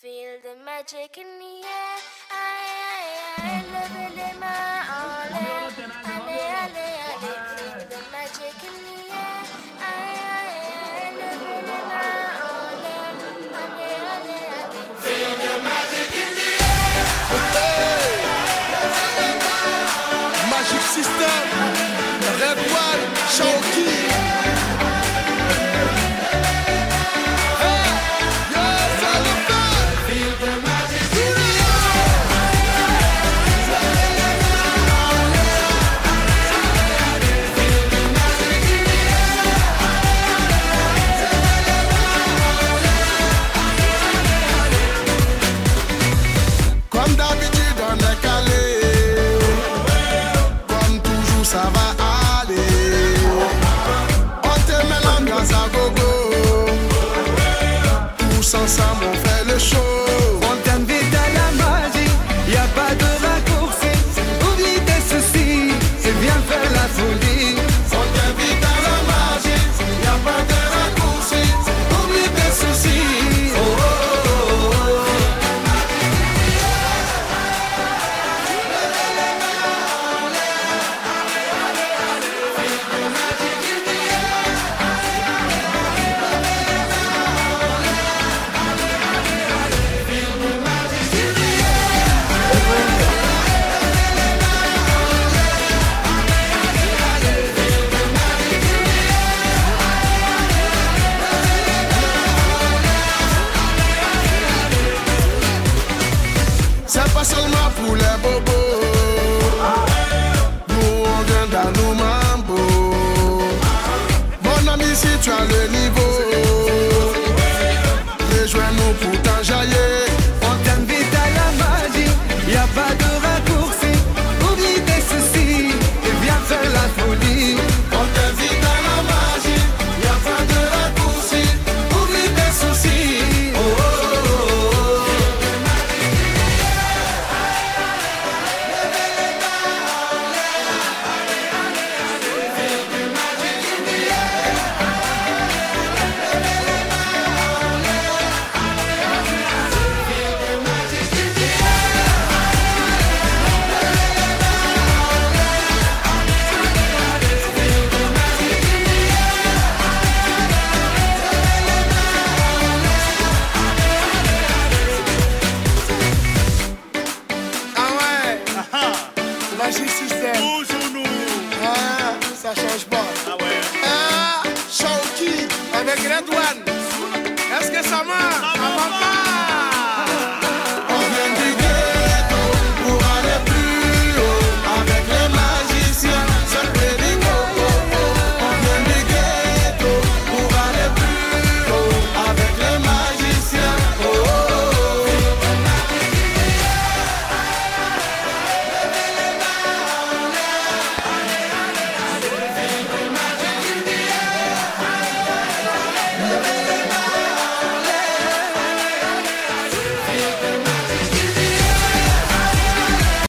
Feel the magic in the air. Aïe, aïe, aïe, levez les mains en l'air. Allez, allez, allez. Feel the magic in the air. Aïe, aïe, aïe, levez les mains en l'air. Allez, allez, allez. Feel the magic in the air. Magic System, Red One, Chawki. C'est pas seulement pour les bobos. Nous on vient mambo. Mon ami, si tu as le ça change pas. Ah ouais. Ah, Shawky avec Red One. Est-ce que ça marche?